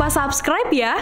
Lupa subscribe ya.